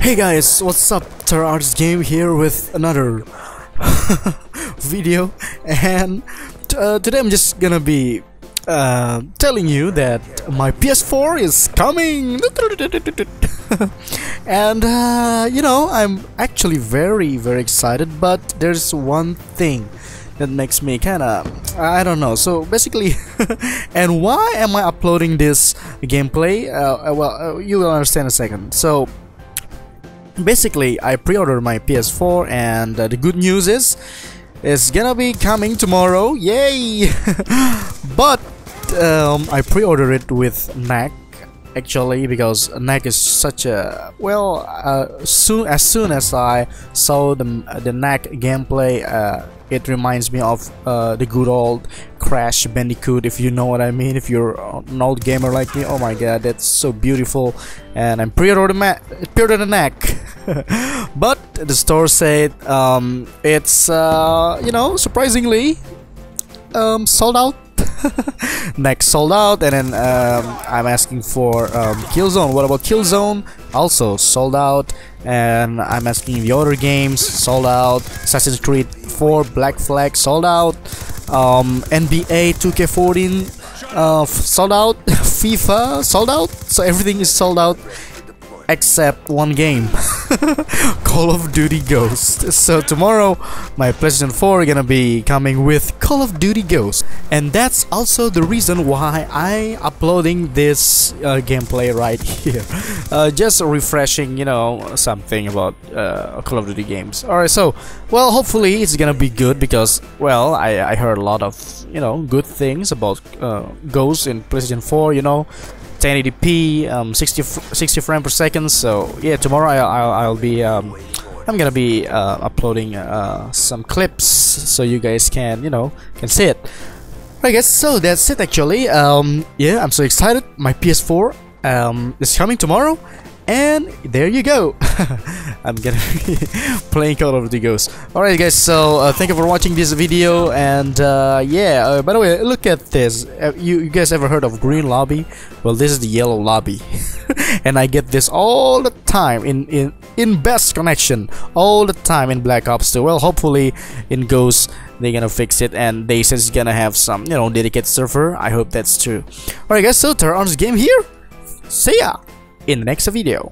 Hey guys, what's up? Tara Arts Game here with another video. And uh, today I'm just gonna be uh, telling you that my PS4 is coming. And uh, you know I'm actually very very excited but there's one thing that makes me kinda I don't know. So basically and why am I uploading this gameplay? Uh, well uh, you will understand in a second. So basically I pre-ordered my PS4 and uh, the good news is it's gonna be coming tomorrow. Yay! But um, I pre-ordered it with Knack actually because Knack is such a well uh, soon as soon as I saw the, the Knack gameplay uh, it reminds me of uh, the good old Crash Bandicoot if you know what I mean. If you're an old gamer like me oh my god that's so beautiful. And I'm pre-ordered the Knack but the store said um, it's uh, you know surprisingly um, sold out next sold out and then um, I'm asking for um, Killzone. What about Killzone? Also sold out and I'm asking the other games sold out. Assassin's Creed 4 Black Flag sold out. Um, NBA 2K14 uh, sold out. FIFA sold out. So everything is sold out except one game Call of Duty Ghost. So tomorrow my PlayStation 4 gonna be coming with Call of Duty Ghost. And that's also the reason why I uploading this uh, gameplay right here. Uh, just refreshing you know something about uh, Call of Duty games. Alright so well hopefully it's gonna be good because well I, I heard a lot of you know good things about uh, Ghost in PlayStation 4 you know 1080p, um, 60 60 frame per second. So yeah, tomorrow I, I'll, I'll be um, I'm gonna be uh, uploading uh, some clips so you guys can you know can see it. I guess so. That's it actually. Um, yeah, I'm so excited. My PS4 um, is coming tomorrow, and there you go. I'm gonna be playing Call of Duty Ghost. Alright guys, so uh, thank you for watching this video and uh, yeah, uh, by the way, look at this. Uh, you, you guys ever heard of green lobby? Well, this is the yellow lobby. and I get this all the time in, in, in best connection, all the time in Black Ops 2. Well, hopefully in Ghost they're gonna fix it and they says it's gonna have some, you know, dedicated server. I hope that's true. Alright guys, so turn on this game here. See ya! In the next video.